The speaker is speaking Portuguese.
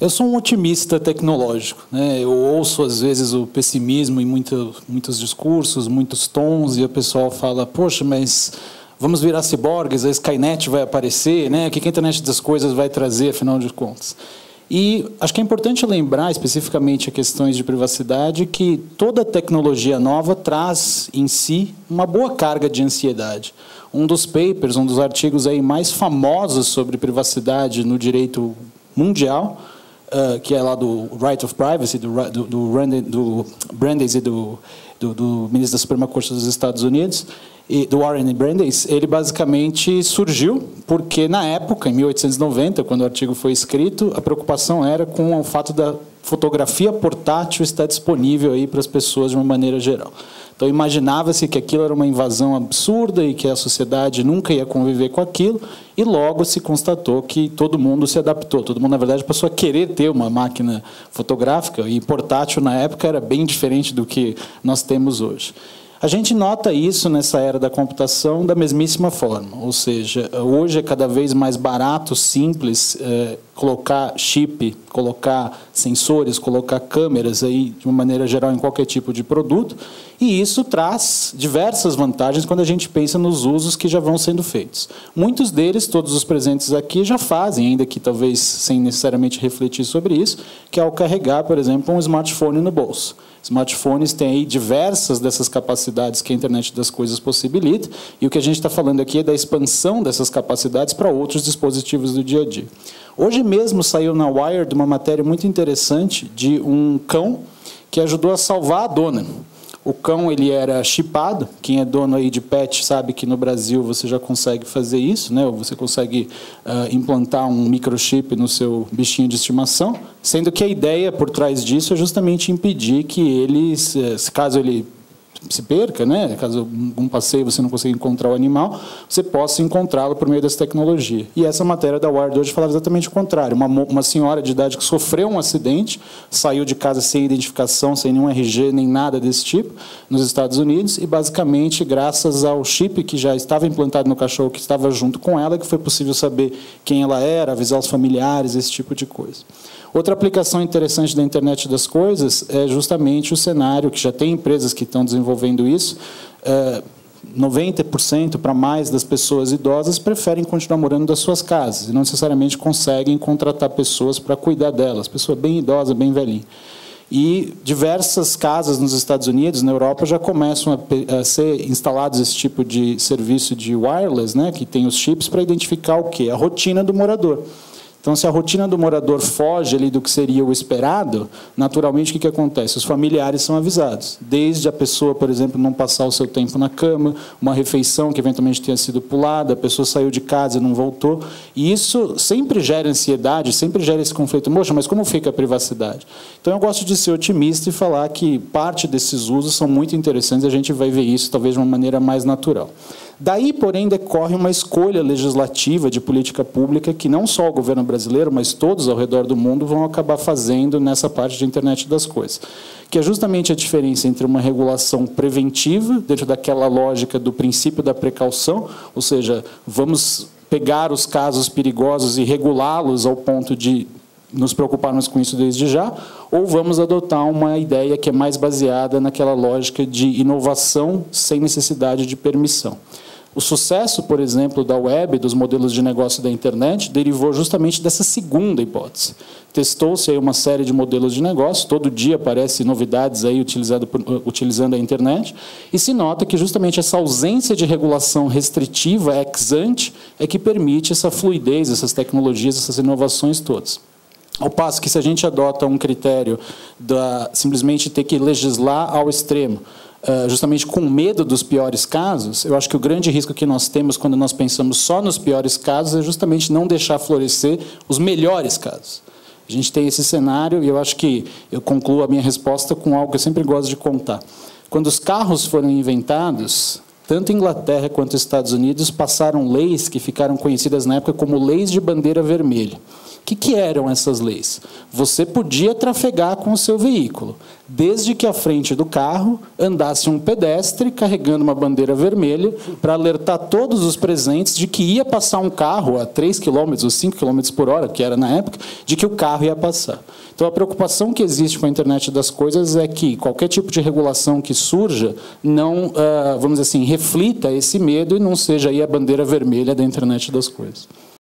Eu sou um otimista tecnológico. Né? Eu ouço, às vezes, o pessimismo em muito, muitos discursos, muitos tons, e o pessoal fala: Poxa, mas vamos virar ciborgues, a Skynet vai aparecer, né? o que a internet das coisas vai trazer, afinal de contas? E acho que é importante lembrar, especificamente a questões de privacidade, que toda tecnologia nova traz em si uma boa carga de ansiedade. Um dos papers, um dos artigos aí mais famosos sobre privacidade no direito mundial, uh, que é lá do Right of Privacy, do, do, do, do Brandeis e do, do, do ministro da Suprema Corte dos Estados Unidos, e, do Warren Brandeis, ele basicamente surgiu porque, na época, em 1890, quando o artigo foi escrito, a preocupação era com o fato da fotografia portátil estar disponível aí para as pessoas de uma maneira geral. Então imaginava-se que aquilo era uma invasão absurda e que a sociedade nunca ia conviver com aquilo, e logo se constatou que todo mundo se adaptou. Todo mundo, na verdade, passou a querer ter uma máquina fotográfica, e portátil na época era bem diferente do que nós temos hoje. A gente nota isso nessa era da computação da mesmíssima forma, ou seja, hoje é cada vez mais barato, simples, é, colocar chip, colocar sensores, colocar câmeras aí de uma maneira geral em qualquer tipo de produto, e isso traz diversas vantagens quando a gente pensa nos usos que já vão sendo feitos. Muitos deles, todos os presentes aqui, já fazem, ainda que talvez sem necessariamente refletir sobre isso, que é ao carregar, por exemplo, um smartphone no bolso. Smartphones têm aí diversas dessas capacidades que a internet das coisas possibilita, e o que a gente está falando aqui é da expansão dessas capacidades para outros dispositivos do dia a dia. Hoje mesmo saiu na Wired uma matéria muito interessante de um cão que ajudou a salvar a dona. O cão ele era chipado. Quem é dono aí de pet sabe que no Brasil você já consegue fazer isso, né? Você consegue uh, implantar um microchip no seu bichinho de estimação, sendo que a ideia por trás disso é justamente impedir que ele, se caso ele se perca, né? caso um passeio você não consiga encontrar o animal, você possa encontrá-lo por meio dessa tecnologia. E essa matéria da Wired hoje falava exatamente o contrário. Uma, uma senhora de idade que sofreu um acidente, saiu de casa sem identificação, sem nenhum RG, nem nada desse tipo, nos Estados Unidos, e basicamente, graças ao chip que já estava implantado no cachorro, que estava junto com ela, que foi possível saber quem ela era, avisar os familiares, esse tipo de coisa. Outra aplicação interessante da internet das coisas é justamente o cenário, que já tem empresas que estão desenvolvendo isso. É, 90% para mais das pessoas idosas preferem continuar morando das suas casas e não necessariamente conseguem contratar pessoas para cuidar delas, pessoa bem idosa, bem velhinha. E diversas casas nos Estados Unidos, na Europa, já começam a ser instalados esse tipo de serviço de wireless, né, que tem os chips para identificar o quê? A rotina do morador. Então, se a rotina do morador foge ali do que seria o esperado, naturalmente o que, que acontece? Os familiares são avisados. Desde a pessoa, por exemplo, não passar o seu tempo na cama, uma refeição que eventualmente tenha sido pulada, a pessoa saiu de casa e não voltou. E isso sempre gera ansiedade, sempre gera esse conflito. Moxa, mas como fica a privacidade? Então, eu gosto de ser otimista e falar que parte desses usos são muito interessantes e a gente vai ver isso talvez de uma maneira mais natural. Daí, porém, decorre uma escolha legislativa de política pública que não só o governo brasileiro, mas todos ao redor do mundo vão acabar fazendo nessa parte de internet das coisas, que é justamente a diferença entre uma regulação preventiva, dentro daquela lógica do princípio da precaução, ou seja, vamos pegar os casos perigosos e regulá-los ao ponto de nos preocuparmos com isso desde já, ou vamos adotar uma ideia que é mais baseada naquela lógica de inovação sem necessidade de permissão. O sucesso, por exemplo, da web, dos modelos de negócio da internet, derivou justamente dessa segunda hipótese. Testou-se aí uma série de modelos de negócio, todo dia aparecem novidades aí utilizando, utilizando a internet, e se nota que justamente essa ausência de regulação restritiva ex ante é que permite essa fluidez, essas tecnologias, essas inovações todas. Ao passo que se a gente adota um critério da simplesmente ter que legislar ao extremo, eh, justamente com medo dos piores casos, eu acho que o grande risco que nós temos quando nós pensamos só nos piores casos é justamente não deixar florescer os melhores casos. A gente tem esse cenário e eu acho que eu concluo a minha resposta com algo que eu sempre gosto de contar. Quando os carros foram inventados, tanto Inglaterra quanto Estados Unidos passaram leis que ficaram conhecidas na época como leis de bandeira vermelha que, que eram essas leis? Você podia trafegar com o seu veículo, desde que à frente do carro andasse um pedestre carregando uma bandeira vermelha para alertar todos os presentes de que ia passar um carro a 3 km ou 5 km por hora, que era na época, de que o carro ia passar. Então a preocupação que existe com a internet das coisas é que qualquer tipo de regulação que surja não, ah, vamos dizer assim, reflita esse medo e não seja aí a bandeira vermelha da internet das coisas.